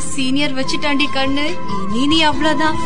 Senior வச்சுட்டாண்டி கண்ணு. இனி நீ அவ்வளவுதான்.